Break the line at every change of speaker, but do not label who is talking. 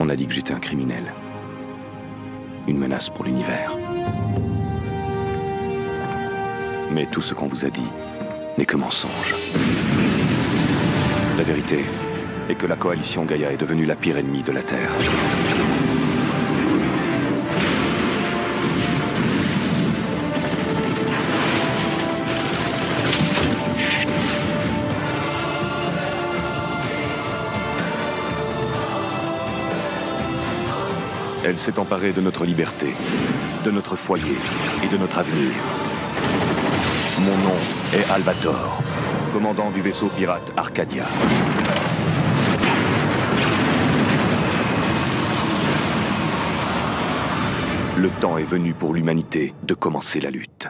On a dit que j'étais un criminel. Une menace pour l'univers. Mais tout ce qu'on vous a dit n'est que mensonge. La vérité est que la coalition Gaïa est devenue la pire ennemie de la Terre. Elle s'est emparée de notre liberté, de notre foyer et de notre avenir. Mon nom est Albator, commandant du vaisseau pirate Arcadia. Le temps est venu pour l'humanité de commencer la lutte.